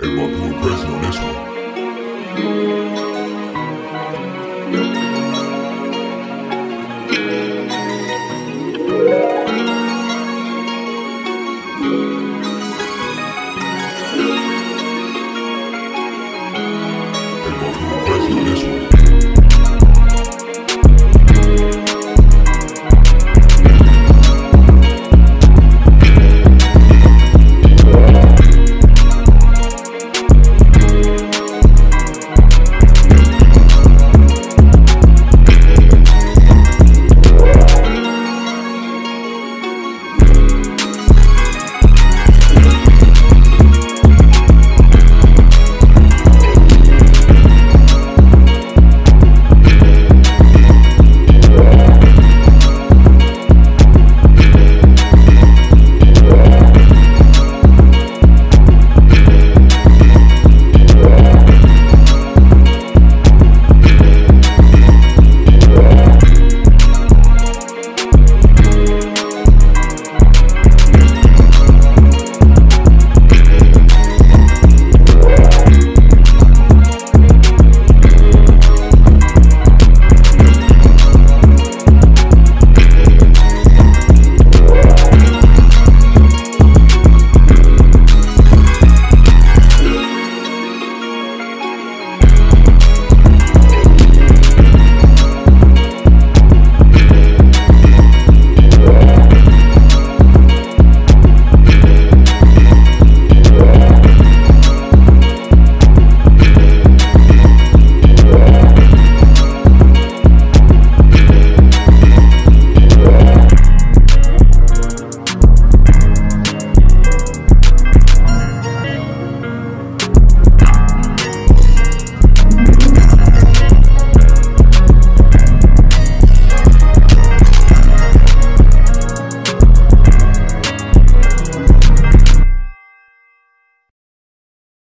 Everyone going crazy on this one. Everyone going crazy on this one.